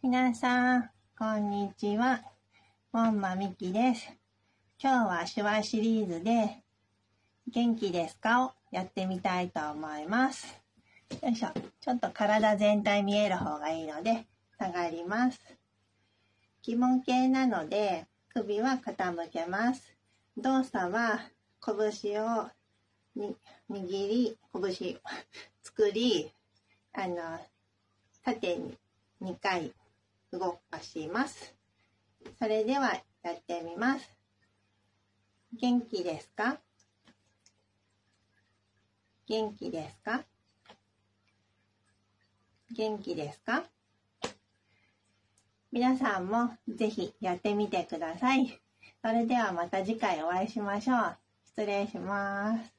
皆さん、こんにちは。モンマミキです。今日は手話シリーズで、元気ですか？をやってみたいと思います。よいしょ。ちょっと体全体見える方がいいので、下がります。疑問形なので、首は傾けます。動作は、拳を握り、拳を作り、あの、縦に2回動かします。それではやってみます。元気ですか？元気ですか？元気ですか？皆さんもぜひやってみてください。それではまた次回お会いしましょう。失礼します。